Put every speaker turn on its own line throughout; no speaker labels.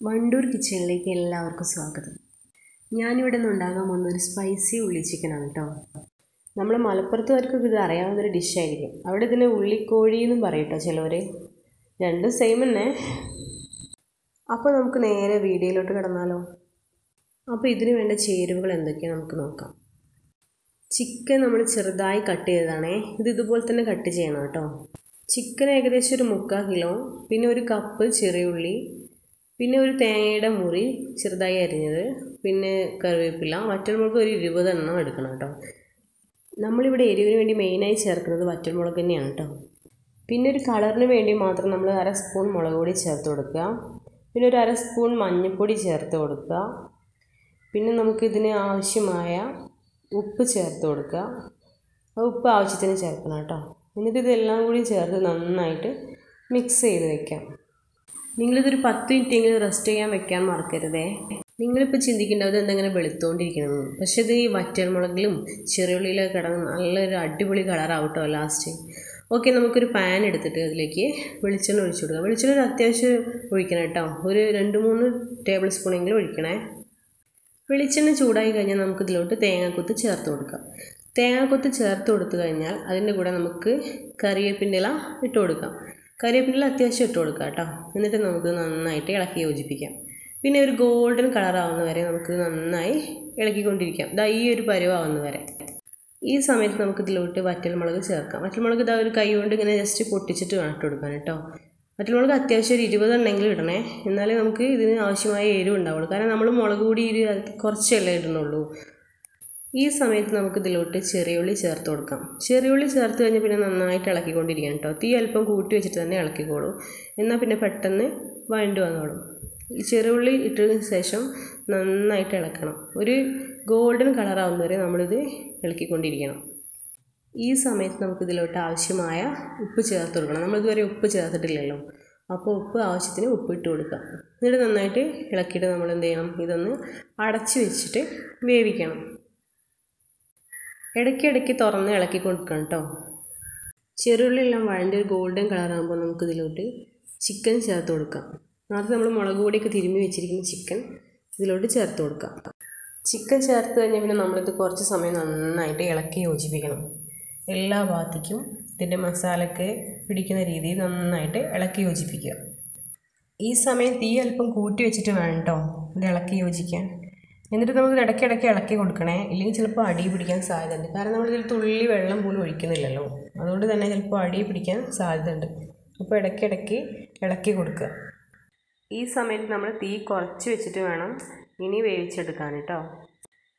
വണ്ടൂർ കിച്ചണിലേക്ക് എല്ലാവർക്കും സ്വാഗതം. ഞാനിവിടെ നിന്ന് ഉണ്ടാകാൻ പോകുന്ന ഒരു സ്പൈസി ഉള്ളി ചിക്കനാണ് കേട്ടോ നമ്മൾ മലപ്പുറത്തുകാർക്കൊക്കെ ഇത് അറിയാവുന്നൊരു ഡിഷായിരിക്കും അവിടെ ഇതിനെ ഉള്ളിക്കോഴി എന്നും പറയും കേട്ടോ ചിലവർ രണ്ടും സെയിം തന്നെ. അപ്പോൾ നമുക്ക് നേരെ വീഡിയോയിലോട്ട് കിടന്നാലോ? അപ്പോൾ ഇതിന് വേണ്ട ചേരുവകൾ എന്തൊക്കെയാണ് നമുക്ക് നോക്കാം. ചിക്കൻ നമ്മൾ ചെറുതായി കട്ട് ചെയ്തതാണേ. ഇത് ഇതുപോലെ തന്നെ കട്ട് ചെയ്യണം കേട്ടോ ചിക്കൻ ഏകദേശം ഒരു മുക്കാൽ കിലോ പിന്നെ ഒരു കപ്പ് ചെറിയുള്ളി പിന്നെ ഒരു തേങ്ങയുടെ മുറി ചെറുതായി അരിഞ്ഞത്. പിന്നെ കറിവേപ്പില വറ്റൽമുളക് ഒരു ഇരുപതെണ്ണം എടുക്കണം കേട്ടോ. നമ്മളിവിടെ എരിവിന് വേണ്ടി മെയിനായി ചേർക്കുന്നത് വറ്റൽമുളക് തന്നെയാണ് കേട്ടോ. പിന്നെ ഒരു കളറിന് വേണ്ടി മാത്രം നമ്മൾ അര സ്പൂൺ മുളക് പൊടി ചേർത്ത് കൊടുക്കുക. പിന്നെ ഒരു അര സ്പൂൺ മഞ്ഞൾപ്പൊടി ചേർത്ത് കൊടുക്കുക. പിന്നെ നമുക്കിതിന് ആവശ്യമായ ഉപ്പ് ചേർത്ത് കൊടുക്കുക. ആ ഉപ്പ് ആവശ്യത്തിന് ചേർക്കണം കേട്ടോ. എന്നിട്ട് ഇതെല്ലാം കൂടി ചേർത്ത് നന്നായിട്ട് മിക്സ് ചെയ്ത് വെക്കാം. നിങ്ങളിതൊരു പത്ത് മിനിറ്റെങ്കിലും റെസ്റ്റ് ചെയ്യാൻ വെക്കാൻ മറക്കരുതേ. നിങ്ങളിപ്പോൾ ചിന്തിക്കേണ്ടത് എന്തെങ്കിലും വെളുത്തുകൊണ്ടിരിക്കണം പക്ഷേ ഇത് ഈ വറ്റൽമുളകിലും ചെറിയുള്ളിയിലൊക്കെ കിടന്ന് നല്ലൊരു അടിപൊളി കളറാവട്ടോ ലാസ്റ്റ് ഓക്കെ നമുക്കൊരു പാൻ എടുത്തിട്ട് അതിലേക്ക് വെളിച്ചെണ്ണ ഒഴിച്ചു കൊടുക്കാം. വെളിച്ചെണ്ണ ഒരു അത്യാവശ്യം ഒഴിക്കണം കേട്ടോ. ഒരു രണ്ട് മൂന്ന് ടേബിൾ സ്പൂണെങ്കിലും ഒഴിക്കണേ. വെളിച്ചെണ്ണ ചൂടായി കഴിഞ്ഞാൽ നമുക്ക് ഇതിലോട്ട് തേങ്ങാക്കൊത്ത് ചേർത്ത് കൊടുക്കാം. തേങ്ങാക്കൊത്ത് ചേർത്ത് കൊടുത്തു കഴിഞ്ഞാൽ അതിന്റെ കൂടെ നമുക്ക് കറിവേപ്പിന്റെ ഇല ഇട്ട് കൊടുക്കാം. കറിവേപ്പിന്റെ ഇല അത്യാവശ്യം ഇട്ട് കൊടുക്കുക കേട്ടോ. എന്നിട്ട് നമുക്ക് നന്നായിട്ട് ഇളക്കി യോജിപ്പിക്കാം. പിന്നെ ഒരു ഗോൾഡൻ കളറാവുന്ന വരെ നമുക്ക് നന്നായി ഇളക്കിക്കൊണ്ടിരിക്കാം. ഇതാ ഈ ഒരു പരുവാവുന്ന വരെ. ഈ സമയത്ത് നമുക്ക് ഇതിലോട്ട് വറ്റൽമുളക് ചേർക്കാം. വറ്റൽമുളക് ഇതാ ഒരു കൈ കൊണ്ട് ഇങ്ങനെ ജസ്റ്റ് പൊട്ടിച്ചിട്ട് വേണം ഇട്ട് കൊടുക്കാൻ കേട്ടോ. വറ്റൽമുളക് അത്യാവശ്യം ഒരു ഇരുപതെണ്ണെങ്കിലും ഇടണേ. എന്നാലേ നമുക്ക് ഇതിന് ആവശ്യമായ എരിവ് ഉണ്ടാവുള്ളൂ. കാരണം നമ്മൾ മുളക് പൊടി ഇരി കുറച്ചല്ലേ ഇടുന്നുള്ളൂ. ഈ സമയത്ത് നമുക്ക് ഇതിലോട്ട് ചെറിയുള്ളി ചേർത്ത് കൊടുക്കാം. ചെറിയുള്ളി ചേർത്ത് കഴിഞ്ഞാൽ പിന്നെ നന്നായിട്ട് ഇളക്കിക്കൊണ്ടിരിക്കണം കേട്ടോ. തീ അല്പം കൂട്ടി വെച്ചിട്ട് തന്നെ ഇളക്കിക്കോളൂ. എന്നാൽ പിന്നെ പെട്ടെന്ന് വൈൻഡ് വന്നോളും. ഈ ചെറിയുള്ളി ഇട്ടതിന് ശേഷം നന്നായിട്ട് ഇളക്കണം. ഒരു ഗോൾഡൻ കളറാവുന്ന വരെ നമ്മളിത് ഇളക്കിക്കൊണ്ടിരിക്കണം. ഈ സമയത്ത് നമുക്ക് ഇതിലോട്ട് ആവശ്യമായ ഉപ്പ് ചേർത്ത് കൊടുക്കണം. നമ്മളിതുവരെ ഉപ്പ് ചേർത്തിട്ടില്ലല്ലോ. അപ്പോൾ ഉപ്പ് ആവശ്യത്തിന് ഉപ്പ് ഇട്ട് കൊടുക്കാം. എന്നിട്ട് നന്നായിട്ട് ഇളക്കിയിട്ട് നമ്മൾ എന്ത് ചെയ്യണം? ഇതൊന്ന് അടച്ച് വെച്ചിട്ട് വേവിക്കണം. ഇടയ്ക്കിടയ്ക്ക് തുറന്ന് ഇളക്കി കൊടുക്കണം കേട്ടോ ചെറുള്ളിയെല്ലാം വഴന്റെ ഒരു ഗോൾഡൻ കളറാകുമ്പോൾ നമുക്ക് ഇതിലോട്ട് ചിക്കൻ ചേർത്ത് കൊടുക്കാം. നേരത്തെ നമ്മൾ മുളക് പൊടിയൊക്കെ തിരുമ്മി വെച്ചിരിക്കുന്ന ചിക്കൻ ഇതിലോട്ട് ചേർത്ത് കൊടുക്കാം. ചിക്കൻ ചേർത്ത് കഴിഞ്ഞാൽ പിന്നെ നമ്മളിത് കുറച്ച് സമയം നന്നായിട്ട് ഇളക്കി യോജിപ്പിക്കണം. എല്ലാ ഭാഗത്തേക്കും ഇതിന്റെ മസാലയ്ക്ക് പിടിക്കുന്ന രീതിയിൽ നന്നായിട്ട് ഇളക്കി യോജിപ്പിക്കുക. ഈ സമയം തീ അല്പം കൂട്ടി വെച്ചിട്ട് വേണം കേട്ടോ ഇത് ഇളക്കി യോജിക്കാൻ. എന്നിട്ട് നമുക്ക് ഇടയ്ക്കിടയ്ക്ക് ഇളക്കി കൊടുക്കണേ. ഇല്ലെങ്കിൽ ചിലപ്പോൾ അടി പിടിക്കാൻ സാധ്യതയുണ്ട്. കാരണം നമ്മളിതിൽ തുള്ളി വെള്ളം പോലും ഒഴിക്കുന്നില്ലല്ലോ. അതുകൊണ്ട് തന്നെ ചിലപ്പോൾ അടി പിടിക്കാൻ സാധ്യതയുണ്ട്. അപ്പോൾ ഇടയ്ക്കിടയ്ക്ക് ഇളക്കി കൊടുക്കുക. ഈ സമയത്ത് നമ്മൾ തീ കുറച്ച് വെച്ചിട്ട് വേണം ഇനി വേവിച്ചെടുക്കാൻ കേട്ടോ.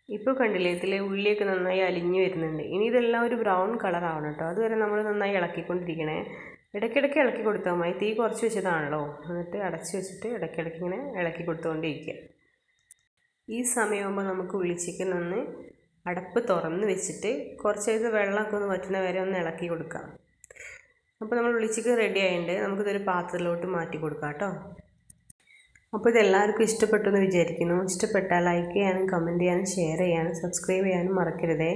ഇപ്പോൾ കണ്ടില്ലേ ഇതിലെ ഉള്ളിയൊക്കെ നന്നായി അലിഞ്ഞു വരുന്നുണ്ട്. ഇനി ഇതെല്ലാം ഒരു ബ്രൗൺ കളർ ആവണം കേട്ടോ. അതുവരെ നമ്മൾ നന്നായി ഇളക്കിക്കൊണ്ടിരിക്കണേ. ഇടയ്ക്കിടയ്ക്ക് ഇളക്കി കൊടുത്താൽ മതി. തീ കുറച്ച് വെച്ചതാണല്ലോ. എന്നിട്ട് അടച്ച് വെച്ചിട്ട് ഇടയ്ക്കിടയ്ക്ക് ഇങ്ങനെ ഇളക്കി കൊടുത്തുകൊണ്ടിരിക്കുക. ഈ സമയമാകുമ്പോൾ നമുക്ക് ഉള്ളിച്ചിക്കൻ ഒന്ന് അടപ്പ് തുറന്ന് വെച്ചിട്ട് കുറച്ച് ഇത് വെള്ളമൊക്കെ ഒന്ന് വറ്റുന്ന വരെ ഒന്ന് ഇളക്കി കൊടുക്കാം. അപ്പോൾ നമ്മൾ ഉള്ളിച്ചിക്കൻ റെഡി ആയിട്ടുണ്ട്. നമുക്കിതൊരു പാത്രത്തിലോട്ട് മാറ്റി കൊടുക്കാം കേട്ടോ. അപ്പോൾ ഇതെല്ലാവർക്കും ഇഷ്ടപ്പെട്ടു എന്ന് വിചാരിക്കുന്നു. ഇഷ്ടപ്പെട്ടാൽ ലൈക്ക് ചെയ്യാനും കമന്റ് ചെയ്യാനും ഷെയർ ചെയ്യാനും സബ്സ്ക്രൈബ് ചെയ്യാനും മറക്കരുതേ.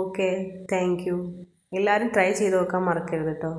ഓക്കെ താങ്ക് യു എല്ലാവരും ട്രൈ ചെയ്ത് നോക്കാൻ മറക്കരുത് കേട്ടോ.